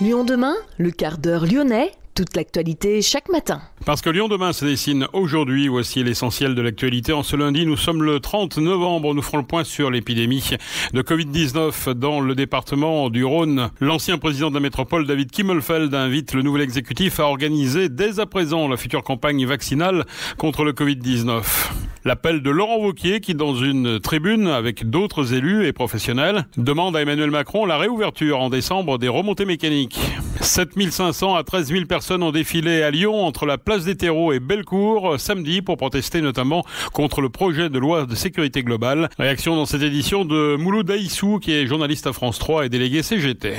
Lyon demain, le quart d'heure lyonnais, toute l'actualité chaque matin. Parce que Lyon demain se dessine aujourd'hui, voici l'essentiel de l'actualité. En ce lundi, nous sommes le 30 novembre, nous ferons le point sur l'épidémie de Covid-19 dans le département du Rhône. L'ancien président de la métropole, David Kimmelfeld, invite le nouvel exécutif à organiser dès à présent la future campagne vaccinale contre le Covid-19. L'appel de Laurent Wauquiez qui, dans une tribune avec d'autres élus et professionnels, demande à Emmanuel Macron la réouverture en décembre des remontées mécaniques. 7500 à 13 000 personnes ont défilé à Lyon entre la place des terreaux et Bellecour samedi pour protester notamment contre le projet de loi de sécurité globale. Réaction dans cette édition de Mouloud Daïssou qui est journaliste à France 3 et délégué CGT.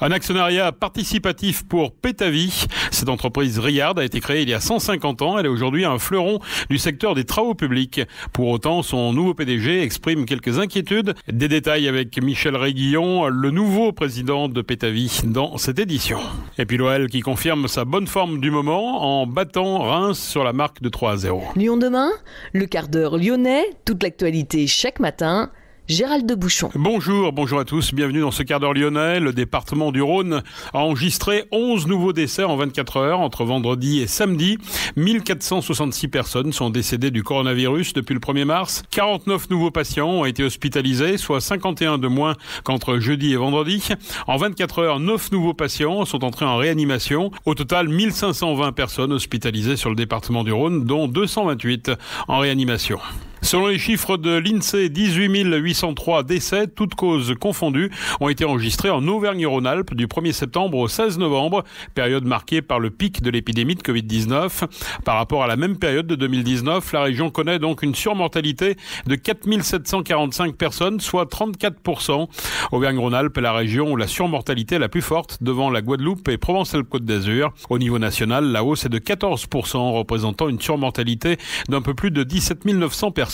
Un actionnariat participatif pour Pétavi. Cette entreprise Riard a été créée il y a 150 ans. Elle est aujourd'hui un fleuron du secteur des travaux publics. Pour autant, son nouveau PDG exprime quelques inquiétudes. Des détails avec Michel Réguillon, le nouveau président de Pétavi dans cette édition. Et puis l'OL qui confirme sa bonne forme du moment en battant Reims sur la marque de 3 à 0. Lyon demain, le quart d'heure lyonnais, toute l'actualité chaque matin. Gérald de Bouchon. Bonjour, bonjour à tous, bienvenue dans ce quart d'heure lyonnais. Le département du Rhône a enregistré 11 nouveaux décès en 24 heures entre vendredi et samedi. 1466 personnes sont décédées du coronavirus depuis le 1er mars. 49 nouveaux patients ont été hospitalisés, soit 51 de moins qu'entre jeudi et vendredi. En 24 heures, 9 nouveaux patients sont entrés en réanimation. Au total, 1520 personnes hospitalisées sur le département du Rhône, dont 228 en réanimation. Selon les chiffres de l'INSEE, 18 803 décès, toutes causes confondues, ont été enregistrés en Auvergne-Rhône-Alpes du 1er septembre au 16 novembre, période marquée par le pic de l'épidémie de Covid-19. Par rapport à la même période de 2019, la région connaît donc une surmortalité de 4 745 personnes, soit 34%. Auvergne-Rhône-Alpes est la région où la surmortalité est la plus forte, devant la Guadeloupe et Provence-Alpes-Côte d'Azur. Au niveau national, la hausse est de 14%, représentant une surmortalité d'un peu plus de 17 900 personnes.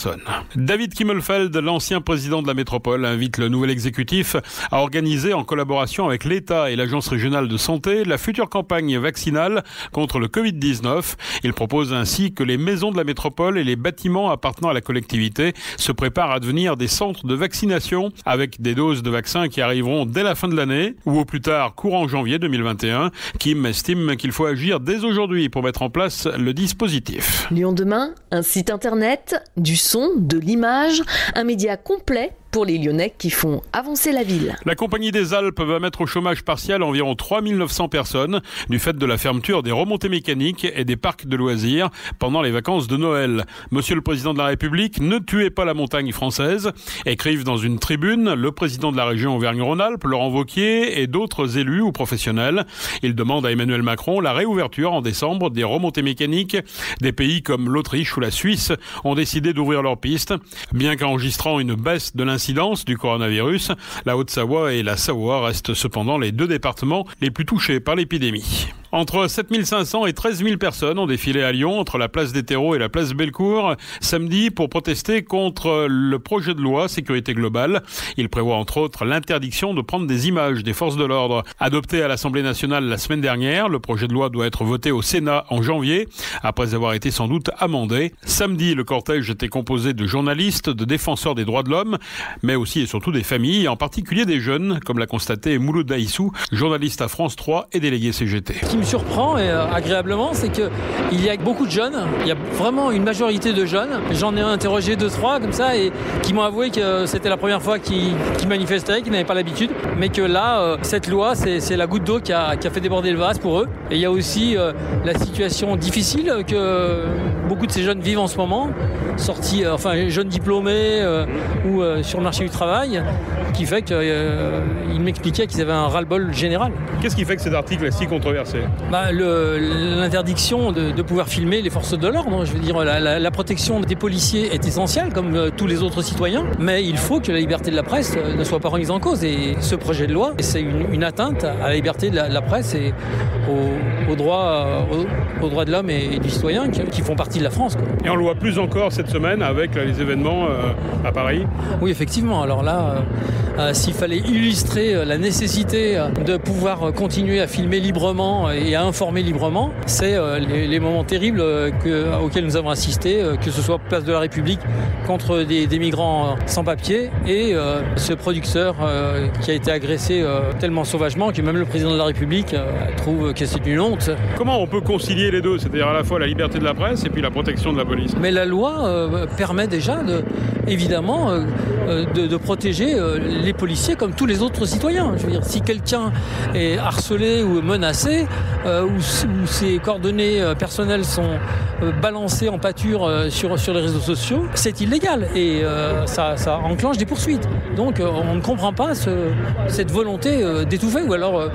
David Kimmelfeld, l'ancien président de la métropole, invite le nouvel exécutif à organiser en collaboration avec l'État et l'Agence régionale de santé la future campagne vaccinale contre le Covid-19. Il propose ainsi que les maisons de la métropole et les bâtiments appartenant à la collectivité se préparent à devenir des centres de vaccination avec des doses de vaccins qui arriveront dès la fin de l'année ou au plus tard courant janvier 2021. Kim estime qu'il faut agir dès aujourd'hui pour mettre en place le dispositif. Lyon demain, un site internet, du de l'image, un média complet pour les Lyonnais qui font avancer la ville. La Compagnie des Alpes va mettre au chômage partiel environ 3900 personnes du fait de la fermeture des remontées mécaniques et des parcs de loisirs pendant les vacances de Noël. Monsieur le Président de la République, ne tuez pas la montagne française, écrivent dans une tribune le président de la région Auvergne-Rhône-Alpes, Laurent Vauquier, et d'autres élus ou professionnels. Il demande à Emmanuel Macron la réouverture en décembre des remontées mécaniques. Des pays comme l'Autriche ou la Suisse ont décidé d'ouvrir leurs pistes, bien qu'enregistrant une baisse de l'incidence du coronavirus. La Haute-Savoie et la Savoie restent cependant les deux départements les plus touchés par l'épidémie. Entre 7500 et 13 000 personnes ont défilé à Lyon entre la place des terreaux et la place Bellecour samedi pour protester contre le projet de loi sécurité globale. Il prévoit entre autres l'interdiction de prendre des images des forces de l'ordre. Adopté à l'Assemblée nationale la semaine dernière, le projet de loi doit être voté au Sénat en janvier, après avoir été sans doute amendé. Samedi, le cortège était composé de journalistes, de défenseurs des droits de l'homme, mais aussi et surtout des familles, en particulier des jeunes, comme l'a constaté Mouloud Daïssou, journaliste à France 3 et délégué CGT me surprend et, euh, agréablement, c'est qu'il y a beaucoup de jeunes. Il y a vraiment une majorité de jeunes. J'en ai interrogé deux, trois comme ça et qui m'ont avoué que c'était la première fois qu'ils manifestaient, qu'ils n'avaient pas l'habitude. Mais que là, euh, cette loi, c'est la goutte d'eau qui a, qui a, fait déborder le vase pour eux. Et il y a aussi euh, la situation difficile que beaucoup de ces jeunes vivent en ce moment, sortis, enfin jeunes diplômés ou sur le marché du travail, qui fait qu'ils m'expliquaient qu'ils avaient un ras-le-bol général. Qu'est-ce qui fait que cet article est si controversé bah, L'interdiction de, de, pouvoir filmer les forces de l'ordre. Je veux dire, la, la, la, protection des policiers est essentielle, comme euh, tous les autres citoyens, mais il faut que la liberté de la presse euh, ne soit pas remise en cause. Et ce projet de loi, c'est une, une, atteinte à la liberté de la, la presse et aux, aux droits, aux, aux droits de l'homme et, et, du citoyen qui, qui, font partie de la France. Quoi. Et on le voit plus encore cette semaine avec les événements euh, à Paris. Oui, effectivement. Alors là, euh, s'il fallait illustrer la nécessité de pouvoir continuer à filmer librement et à informer librement, c'est euh, les, moments terribles que, auxquels nous avons assisté, euh, que ce soit place de la République contre des, des migrants sans papier et euh, ce producteur euh, qui a été agressé euh, tellement sauvagement que même le président de la République euh, trouve que c'est une honte. Comment on peut concilier les deux, c'est-à-dire à la fois la liberté de la presse et puis la protection de la police? Mais la loi euh, permet déjà, de, évidemment, de, de, protéger les policiers comme tous les autres citoyens. Je veux dire, si quelqu'un est harcelé ou menacé, euh, où, ses coordonnées euh, personnelles sont euh, balancées en pâture sur, sur les réseaux sociaux, c'est illégal et ça, ça, enclenche des poursuites. Donc on ne comprend pas ce, cette volonté d'étouffer ou alors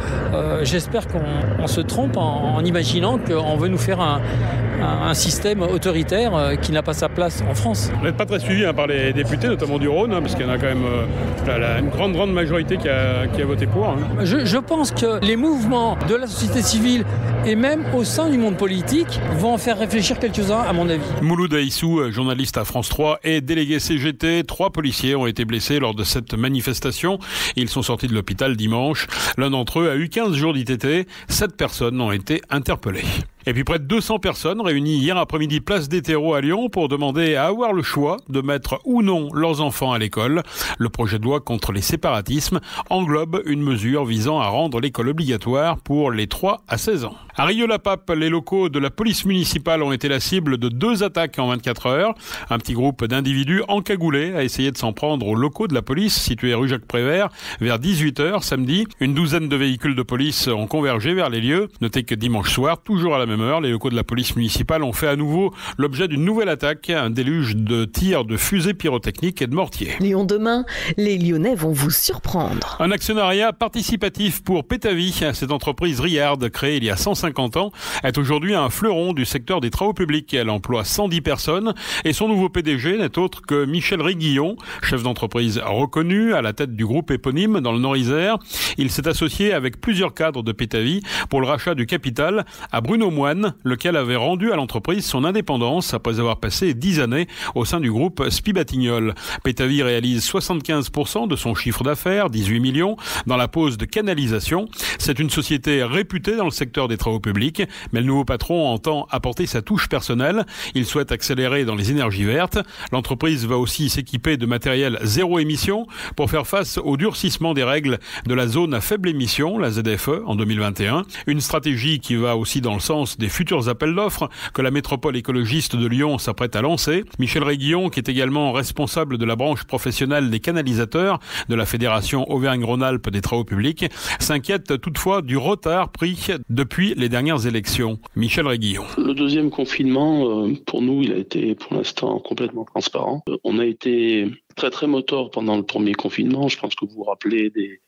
j'espère qu'on se trompe en, imaginant qu'on veut nous faire un système autoritaire qui n'a pas sa place en France. Vous n'êtes pas très suivi hein, par les députés, notamment du Rhône, hein, parce qu'il y en a quand même euh, la, une grande, grande majorité qui a, qui a voté pour. Hein. Je, je pense que les mouvements de la société civile et même au sein du monde politique vont en faire réfléchir quelques-uns à mon avis. Mouloud Aissou, journaliste à France 3 et délégué CGT, trois policiers ont été blessés lors de cette manifestation. Ils sont sortis de l'hôpital dimanche. L'un d'entre eux a eu 15 jours d'ITT. Sept personnes ont été interpellées. Et puis près de 200 personnes réunies hier après-midi place des terreaux à Lyon pour demander à avoir le choix de mettre ou non leurs enfants à l'école. Le projet de loi contre les séparatismes englobe une mesure visant à rendre l'école obligatoire pour les 3 à 16 ans. À Rieux-la-Pape, les locaux de la police municipale ont été la cible de deux attaques en 24 heures. Un petit groupe d'individus encagoulés a essayé de s'en prendre aux locaux de la police situés rue Jacques Prévert vers 18h samedi. Une douzaine de véhicules de police ont convergé vers les lieux. Notez que dimanche soir, toujours à la même heure, les locaux de la police municipale ont fait à nouveau l'objet d'une nouvelle attaque, un déluge de tirs de fusées pyrotechniques et de mortiers. Lyon demain, les Lyonnais vont vous surprendre. Un actionnariat participatif pour Pétavi, cette entreprise Riard créée il y a 150 ans, est aujourd'hui un fleuron du secteur des travaux publics. Elle emploie 110 personnes et son nouveau PDG n'est autre que Michel Réguillon, chef d'entreprise reconnu à la tête du groupe éponyme dans le Nord-Isère. Il s'est associé avec plusieurs cadres de Pétavi pour le rachat du capital à Bruno Moine, lequel avait rendu à l'entreprise son indépendance après avoir passé 10 années au sein du groupe Spibatignol. Pétavi réalise 75% de son chiffre d'affaires, 18 millions, dans la pose de canalisation. C'est une société réputée dans le secteur des travaux publics, mais le nouveau patron entend apporter sa touche personnelle. Il souhaite accélérer dans les énergies vertes. L'entreprise va aussi s'équiper de matériel zéro émission pour faire face au durcissement des règles de la zone à faible émission, la ZFE, en 2021. Une stratégie qui va aussi dans le sens des futurs appels d'offres que la métropole écologiste de Lyon s'apprête à lancer. Michel Réguillon, qui est également responsable de la branche professionnelle des canalisateurs de la Fédération Auvergne-Rhône-Alpes des travaux publics, s'inquiète toutefois du retard pris depuis les dernières élections. Michel Réguillon. Le deuxième confinement, euh, pour nous, il a été pour l'instant complètement transparent. Euh, on a été très très moteur pendant le premier confinement. Je pense que vous vous rappelez des,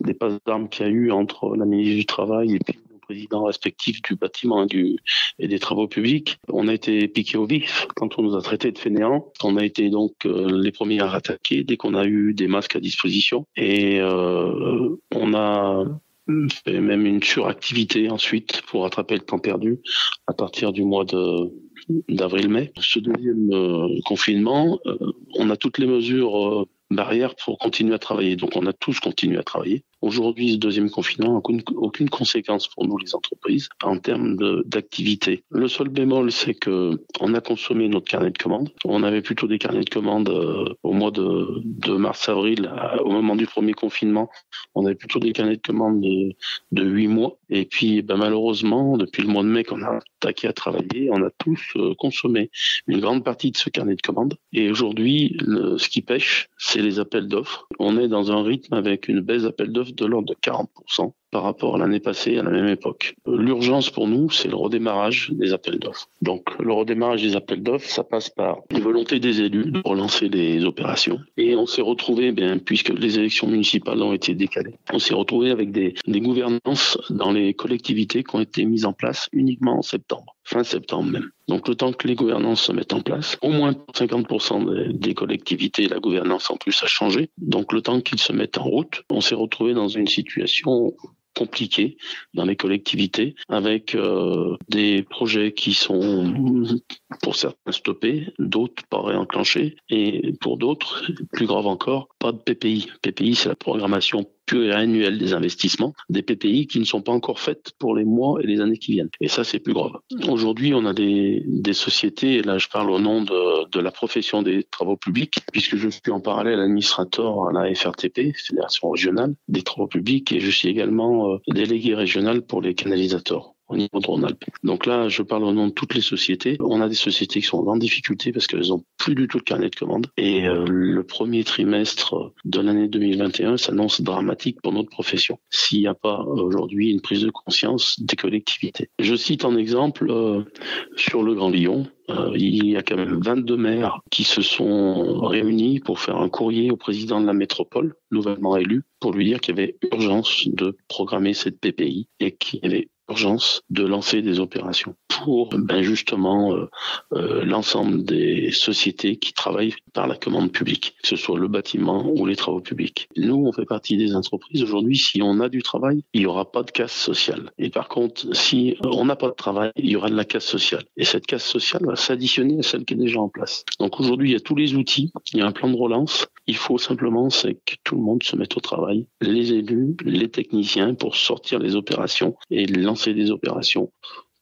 des passes d'armes qu'il y a eu entre la ministre du Travail et puis présidents respectifs du bâtiment et, du, et des travaux publics. On a été piqué au vif quand on nous a traités de fainéants. On a été donc euh, les premiers à attaquer dès qu'on a eu des masques à disposition. Et euh, on a fait même une suractivité ensuite pour rattraper le temps perdu à partir du mois de d'avril-mai. Ce deuxième euh, confinement, on a toutes les mesures barrières pour continuer à travailler. Donc on a tous continué à travailler. Aujourd'hui, ce deuxième confinement n'a aucune, conséquence pour nous, les entreprises, en termes d'activité. Le seul bémol, c'est que on a consommé notre carnet de commandes. On avait plutôt des carnets de commandes euh, au mois de, de mars-avril, au moment du premier confinement. On avait plutôt des carnets de commandes de, de 8 mois. Et puis, ben, malheureusement, depuis le mois de mai qu'on a attaqué à travailler, on a tous euh, consommé une grande partie de ce carnet de commandes. Et aujourd'hui, ce qui pêche, c'est les appels d'offres. On est dans un rythme avec une baisse d'appels d'offres de l'ordre de 40%. Par rapport à l'année passée à la même époque. L'urgence pour nous, c'est le redémarrage des appels d'offres. Donc le redémarrage des appels d'offres, ça passe par une volonté des élus de relancer les opérations. Et on s'est retrouvé, bien, puisque les élections municipales ont été décalées, on s'est retrouvé avec des, des gouvernances dans les collectivités qui ont été mises en place uniquement en septembre fin septembre même. Donc le temps que les gouvernances se mettent en place, au moins 50% des, collectivités, la gouvernance en plus a changé. Donc le temps qu'ils se mettent en route, on s'est retrouvé dans une situation compliquée dans les collectivités avec euh, des projets qui sont pour certains stoppés, d'autres pas réenclenchés et pour d'autres, plus grave encore, pas de PPI. PPI, c'est la programmation pluriannuelle des investissements, des PPI qui ne sont pas encore faites pour les mois et les années qui viennent. Et ça, c'est plus grave. Aujourd'hui, on a des, des sociétés, et là je parle au nom de, de la profession des travaux publics, puisque je suis en parallèle administrateur à la FRTP, Fédération régionale des travaux publics, et je suis également euh, délégué régional pour les canalisateurs Donc là, je parle au nom de toutes les sociétés. On a des sociétés qui sont en difficulté parce qu'elles ont plus du tout de carnet de commande. Et euh, le premier trimestre de l'année 2021 s'annonce dramatique pour notre profession s'il n'y a pas aujourd'hui une prise de conscience des collectivités. Je cite en exemple euh, sur le Grand Lyon, euh, il y a quand même 22 maires qui se sont réunis pour faire un courrier au président de la métropole, nouvellement élu, pour lui dire qu'il y avait urgence de programmer cette PPI et qu'il y avait urgence de lancer des opérations pour ben justement euh, euh, l'ensemble des sociétés qui travaillent par la commande publique, que ce soit le bâtiment ou les travaux publics. Nous, on fait partie des entreprises. Aujourd'hui, si on a du travail, il n'y aura pas de casse sociale. Et par contre, si on n'a pas de travail, il y aura de la casse sociale. Et cette casse sociale va s'additionner à celle qui est déjà en place. Donc aujourd'hui, il y a tous les outils, il y a un plan de relance. Il faut simplement, que tout le monde se mette au travail, les élus, les techniciens, pour sortir les opérations et lancer des opérations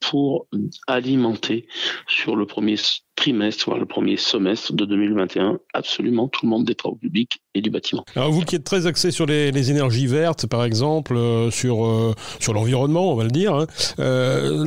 pour alimenter sur le premier trimestre, voire le premier semestre de 2021, absolument tout le monde des travaux publics et du bâtiment. Alors vous qui êtes très axé sur les, les énergies vertes, par exemple, euh, sur, euh, sur l'environnement, on va le dire, hein, euh,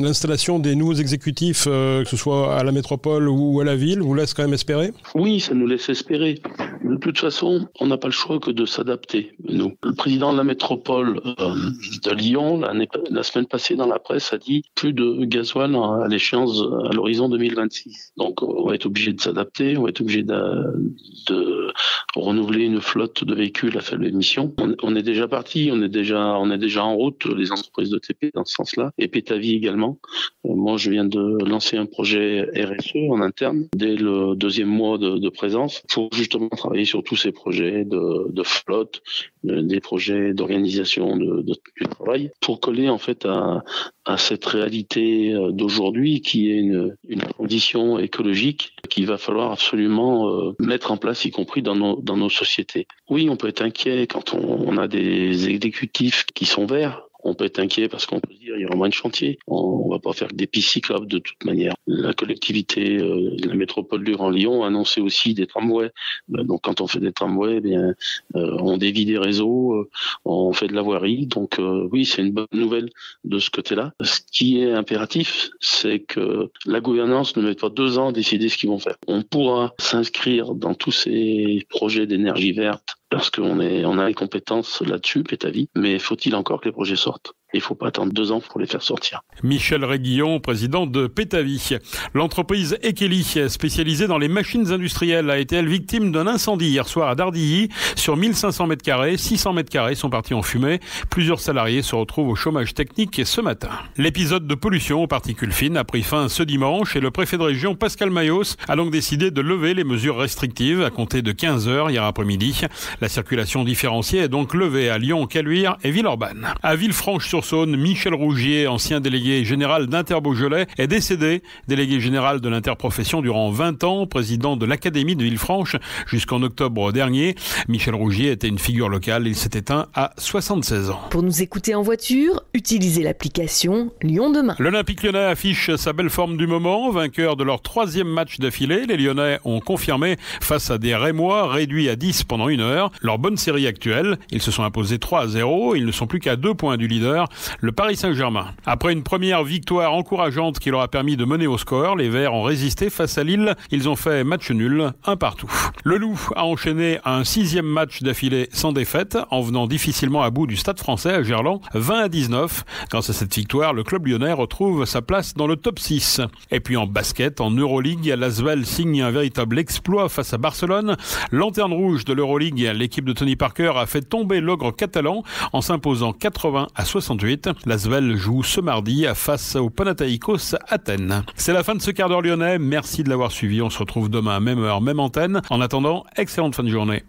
l'installation des nouveaux exécutifs, que ce soit à la métropole ou à la ville, vous laisse quand même espérer? Oui, ça nous laisse espérer. De toute façon, on n'a pas le choix que de s'adapter, nous. Le président de la métropole de Lyon, la, la semaine passée dans la presse, a dit plus de gasoil à l'échéance à l'horizon 2026. Donc on va être obligé de s'adapter, on va être obligé de, renouveler une flotte de véhicules à faible émission. On, est déjà parti, on est déjà, on est déjà en route, les entreprises de TP dans ce sens-là, et Pétavi également. Euh, moi, je viens de lancer un projet RSE en interne dès le deuxième mois de, de présence pour justement travailler sur tous ces projets de, de flotte, des projets d'organisation du travail pour coller en fait à, à cette réalité euh, d'aujourd'hui qui est une, une condition écologique qu'il va falloir absolument euh, mettre en place, y compris dans nos, dans nos sociétés. Oui, on peut être inquiet quand on, a des exécutifs qui sont verts, on peut être inquiet parce qu'on peut aura moins de chantiers. On, va pas faire des pistes cyclables de toute manière. La collectivité, euh, la métropole du Grand Lyon a annoncé aussi des tramways. Euh, donc quand on fait des tramways, eh bien euh, on dévie des réseaux, euh, on fait de la voirie. Donc oui, c'est une bonne nouvelle de ce côté-là. Ce qui est impératif, c'est que la gouvernance ne met pas deux ans à décider ce qu'ils vont faire. On pourra s'inscrire dans tous ces projets d'énergie verte parce qu'on a les compétences là-dessus, Pétavi, mais faut-il encore que les projets sortent? Il ne faut pas attendre deux ans pour les faire sortir. Michel Réguillon, président de Pétavi. L'entreprise Ekeli, spécialisée dans les machines industrielles, a été elle victime d'un incendie hier soir à Dardilly. Sur 1500 mètres carrés, 600 mètres carrés sont partis en fumée. Plusieurs salariés se retrouvent au chômage technique ce matin. L'épisode de pollution aux particules fines a pris fin ce dimanche et le préfet de région Pascal Mayos a donc décidé de lever les mesures restrictives à compter de 15 heures hier après-midi. La circulation différenciée est donc levée à Lyon, Caluire et Villeurbanne. À Villefranche-sur Michel Rougier, ancien délégué général d'Interbeaujolais, est décédé, délégué général de l'interprofession durant 20 ans, président de l'Académie de Villefranche jusqu'en octobre dernier. Michel Rougier était une figure locale, il s'est éteint à 76 ans. Pour nous écouter en voiture, utilisez l'application Lyon Demain. L'Olympique lyonnais affiche sa belle forme du moment, vainqueur de leur troisième match d'affilée. Les Lyonnais ont confirmé face à des Rémois réduits à 10 pendant une heure leur bonne série actuelle. Ils se sont imposés 3 à 0, ils ne sont plus qu'à deux points du leader le Paris Saint-Germain. Après une première victoire encourageante qui leur a permis de mener au score, les Verts ont résisté face à Lille. Ils ont fait match nul, un partout. Le Loup a enchaîné un sixième match d'affilée sans défaite en venant difficilement à bout du Stade français à Gerland, 20 à 19. Grâce à cette victoire, le club lyonnais retrouve sa place dans le top 6. Et puis en basket, en Euroleague, Lasvel signe un véritable exploit face à Barcelone. Lanterne rouge de l'Euroleague, l'équipe de Tony Parker a fait tomber l'ogre catalan en s'imposant 80 à 68. Lasvel joue ce mardi face au Panathinaikos Athènes. C'est la fin de ce quart d'heure lyonnais. Merci de l'avoir suivi. On se retrouve demain, même heure, même antenne. En attendant, excellente fin de journée.